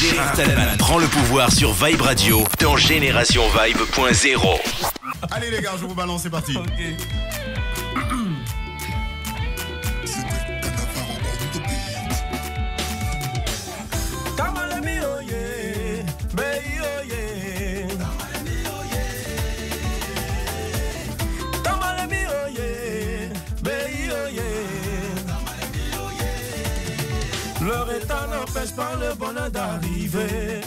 Gérard Talaman prend le pouvoir sur Vibe Radio dans Génération Vibe.0. Allez les gars, je vous balance, c'est parti. Le état n'empêche pas le bonheur d'arriver.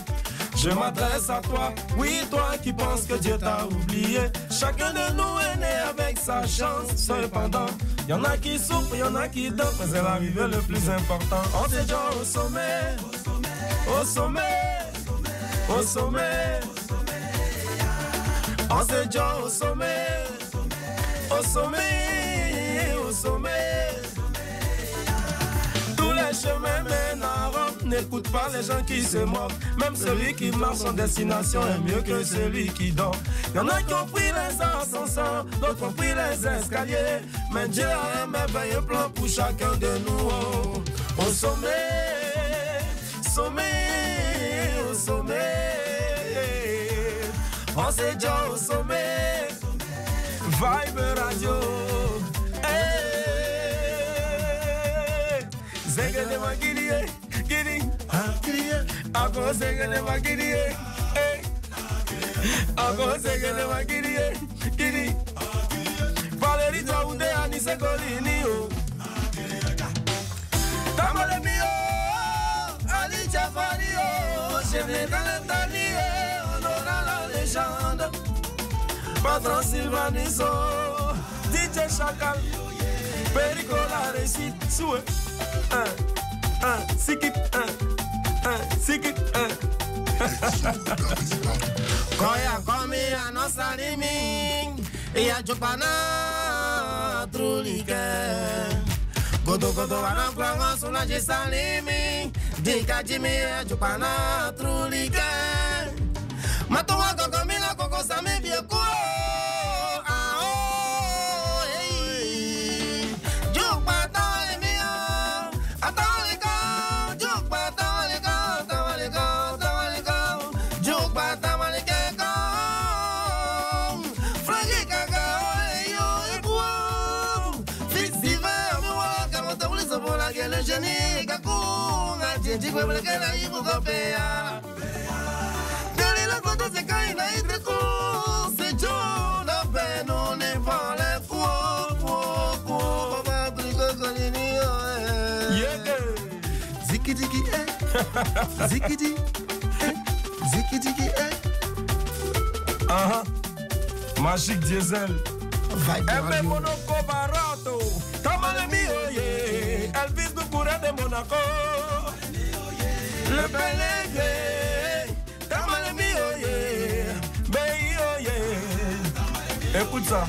Je m'adresse à toi, oui toi qui penses que Dieu t'a oublié. Chacun de nous est né avec sa chance. Cependant, y en a qui souffrent, y en a qui dorment, c'est l'arrivée le plus important. On s'est déjà au sommet, au sommet, au sommet. On s'est déjà au sommet, au sommet, N'écoute pas les gens qui se moquent. Même celui qui marche en destination est mieux que celui qui dort. Y en a qui ont pris les ascenseurs, d'autres ont pris les escaliers. Mais Dieu a un merveilleux plan pour chacun de nous. Au sommet, sommet, au sommet. On s'est déjà au sommet. Vibe Radio. Hey. Zegede akosegele makiri ye akosegele makiri ye kiri valeri tawunde anisekolini o tamale mi o alijafari o semekalentani ye honorala légende patron silvaniso dj chacal pericola réussite souhait 1 1 sikip 1 ah, sique. Coia come a nossa limim e a chupaná trulique. Godo godo anam klango suna de salimim, dica de mim é a chupaná trulique. Matou a cocomina cocosa Jukpa tole ke ko. Frangi kaka ole yo eku. Fix diva mo kama tabuli sobola ke le jeni kaku. Ngajenji kwe bele ke na ibu kopea. Dali la koto se kai na idreku. Se jo na beno ne vale kuo kuo kuo. Baba triko kolini yo eh. Ziki diki eh. Ziki di. eh. Ziki diki eh. Aha. Magique diesel. Radio. Monaco barato. Tamale mio ye. Elvis du Courant de Monaco. Le Pélégré. Tamale mio ye. Beyo ye. Écoute ça.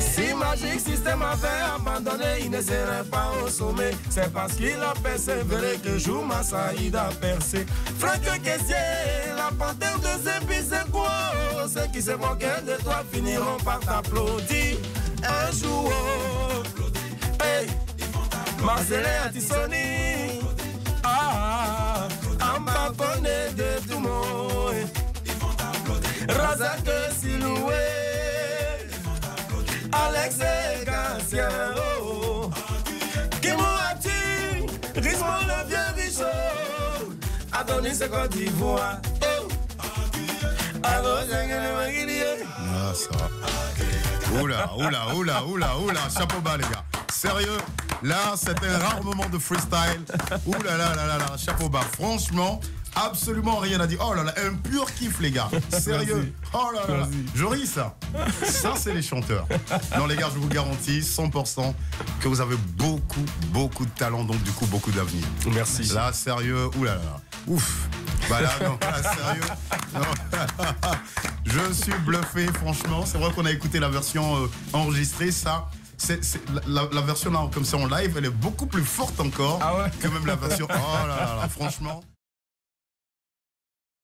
Si Magic System avait abandonné, il ne serait pas au sommet. C'est parce qu'il a persévéré que Jouma Saïd a percé. Franck Kessier, la panthère de Zépi, c'est quoi Ceux qui se moquaient de toi finiront par t'applaudir. Un jour, hey, Marcelin Attissoni, ah, connaît de tout monde. Razak Siloué. Alex et Gatien, oh. Kimou Ati, Rismon le vieux Richaud. Adonis Côte d'Ivoire, Ça. Oula, oula, oula, oula, oula. Chapeau bas, les gars. Sérieux, là, c'était un rare moment de freestyle. Oula, là, là, là, là. Chapeau bas. Franchement, absolument rien à dire. Oh là là, un pur kiff, les gars. Sérieux. Oh là là là. Je ris, ça. Ça, c'est les chanteurs. Non, les gars, je vous garantis 100% que vous avez beaucoup, beaucoup de talent. Donc, du coup, beaucoup d'avenir. Merci. Là, sérieux, oula là là. Ouf. Bah là, non, là, sérieux. Non. Je suis bluffé, franchement. C'est vrai qu'on a écouté la version euh, enregistrée, ça. c'est c'est- la, la version là, comme ça en live, elle est beaucoup plus forte encore Ah ouais que même la version. Oh là là, là, franchement.